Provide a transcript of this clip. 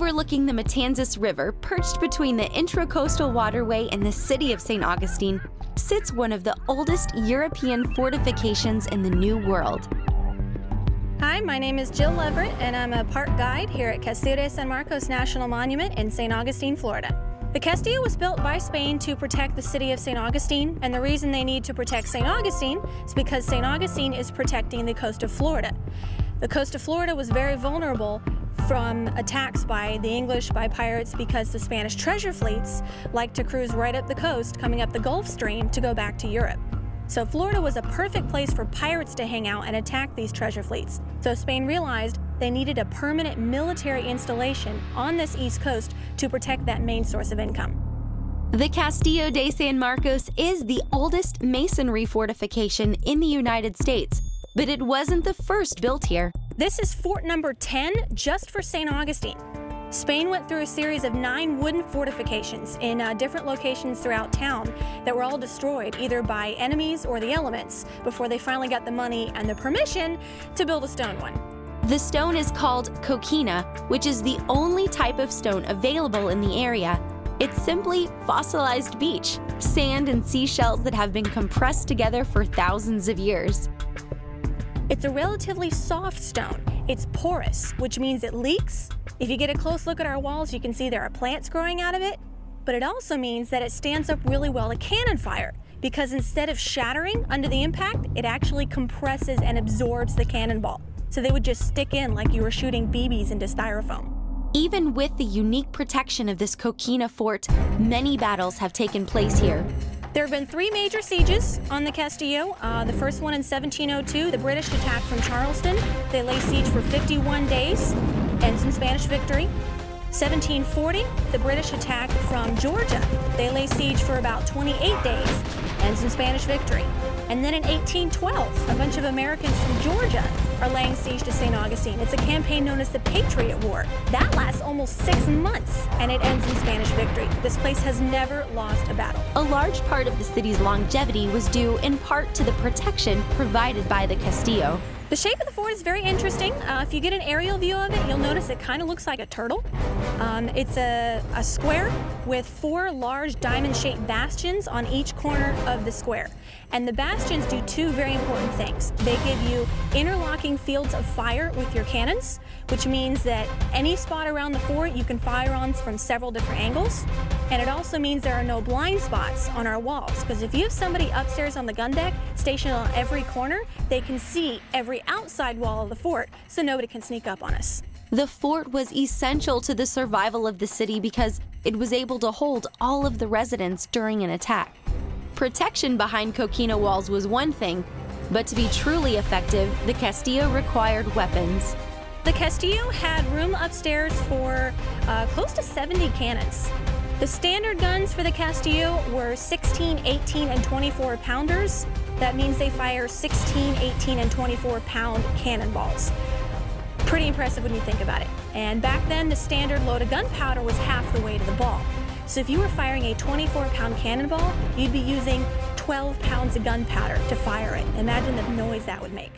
Overlooking the Matanzas River, perched between the Intracoastal Waterway and the city of St. Augustine, sits one of the oldest European fortifications in the New World. Hi, my name is Jill Leverett, and I'm a park guide here at Castillo de San Marcos National Monument in St. Augustine, Florida. The Castillo was built by Spain to protect the city of St. Augustine, and the reason they need to protect St. Augustine is because St. Augustine is protecting the coast of Florida. The coast of Florida was very vulnerable from attacks by the English, by pirates, because the Spanish treasure fleets like to cruise right up the coast, coming up the Gulf Stream to go back to Europe. So Florida was a perfect place for pirates to hang out and attack these treasure fleets. So Spain realized they needed a permanent military installation on this east coast to protect that main source of income. The Castillo de San Marcos is the oldest masonry fortification in the United States, but it wasn't the first built here. This is fort number 10 just for St. Augustine. Spain went through a series of nine wooden fortifications in uh, different locations throughout town that were all destroyed either by enemies or the elements before they finally got the money and the permission to build a stone one. The stone is called coquina, which is the only type of stone available in the area. It's simply fossilized beach, sand and seashells that have been compressed together for thousands of years. It's a relatively soft stone. It's porous, which means it leaks. If you get a close look at our walls, you can see there are plants growing out of it. But it also means that it stands up really well to cannon fire because instead of shattering under the impact, it actually compresses and absorbs the cannonball. So they would just stick in like you were shooting BBs into styrofoam. Even with the unique protection of this Coquina fort, many battles have taken place here. There have been three major sieges on the Castillo. Uh, the first one in 1702, the British attacked from Charleston. They lay siege for 51 days, ends in Spanish victory. 1740, the British attacked from Georgia. They lay siege for about 28 days, ends in Spanish victory. And then in 1812, a bunch of Americans from Georgia are laying siege to St. Augustine. It's a campaign known as the Patriot War. That lasts almost six months, and it ends in Spanish victory. This place has never lost a battle. A large part of the city's longevity was due in part to the protection provided by the Castillo. The shape of the fort is very interesting. Uh, if you get an aerial view of it, you'll notice it kind of looks like a turtle. Um, it's a, a square with four large diamond-shaped bastions on each corner of the square. And the bastions do two very important things. They give you interlocking fields of fire with your cannons, which means that any spot around the fort you can fire on from several different angles. And it also means there are no blind spots on our walls, because if you have somebody upstairs on the gun deck stationed on every corner, they can see every outside wall of the fort, so nobody can sneak up on us. The fort was essential to the survival of the city because it was able to hold all of the residents during an attack. Protection behind Coquina walls was one thing, but to be truly effective, the Castillo required weapons. The Castillo had room upstairs for uh, close to 70 cannons. The standard guns for the Castillo were 16, 18, and 24 pounders. That means they fire 16, 18, and 24 pound cannonballs. Pretty impressive when you think about it. And back then, the standard load of gunpowder was half the weight of the ball. So if you were firing a 24 pound cannonball, you'd be using 12 pounds of gunpowder to fire it. Imagine the noise that would make.